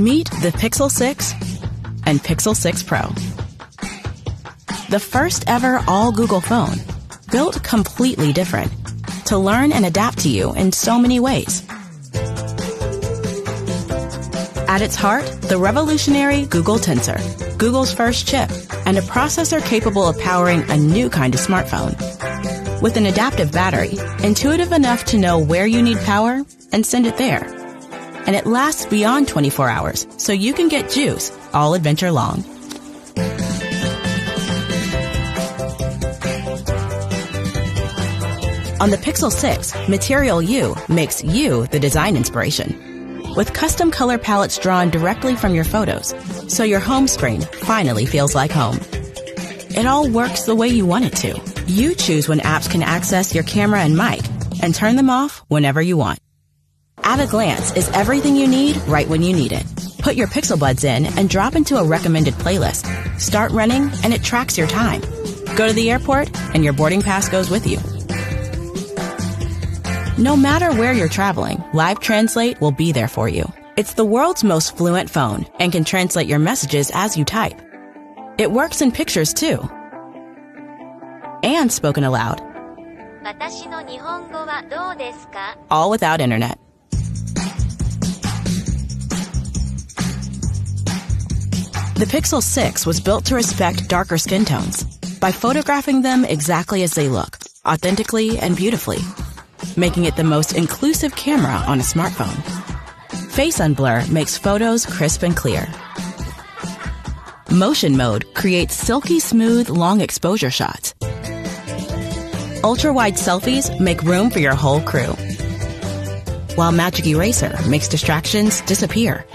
Meet the Pixel 6 and Pixel 6 Pro. The first ever all Google phone, built completely different to learn and adapt to you in so many ways. At its heart, the revolutionary Google Tensor, Google's first chip, and a processor capable of powering a new kind of smartphone. With an adaptive battery, intuitive enough to know where you need power and send it there. And it lasts beyond 24 hours, so you can get juice all adventure long. On the Pixel 6, Material You makes you the design inspiration. With custom color palettes drawn directly from your photos, so your home screen finally feels like home. It all works the way you want it to. You choose when apps can access your camera and mic, and turn them off whenever you want. At a glance is everything you need right when you need it. Put your Pixel Buds in and drop into a recommended playlist. Start running and it tracks your time. Go to the airport and your boarding pass goes with you. No matter where you're traveling, Live Translate will be there for you. It's the world's most fluent phone and can translate your messages as you type. It works in pictures too. And spoken aloud. All without internet. The Pixel 6 was built to respect darker skin tones by photographing them exactly as they look, authentically and beautifully making it the most inclusive camera on a smartphone. Face Unblur makes photos crisp and clear. Motion Mode creates silky smooth long exposure shots. Ultra wide selfies make room for your whole crew. While Magic Eraser makes distractions disappear.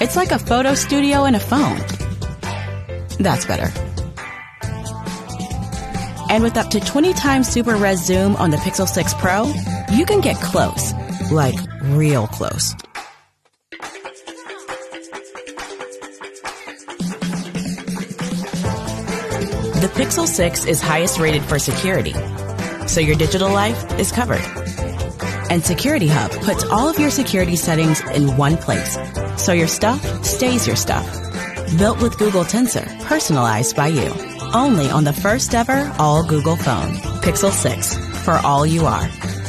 It's like a photo studio in a phone. That's better. And with up to 20 times super res zoom on the Pixel 6 Pro, you can get close. Like real close. The Pixel 6 is highest rated for security, so your digital life is covered. And Security Hub puts all of your security settings in one place, so your stuff stays your stuff. Built with Google Tensor, personalized by you. Only on the first ever all Google phone, Pixel 6, for all you are.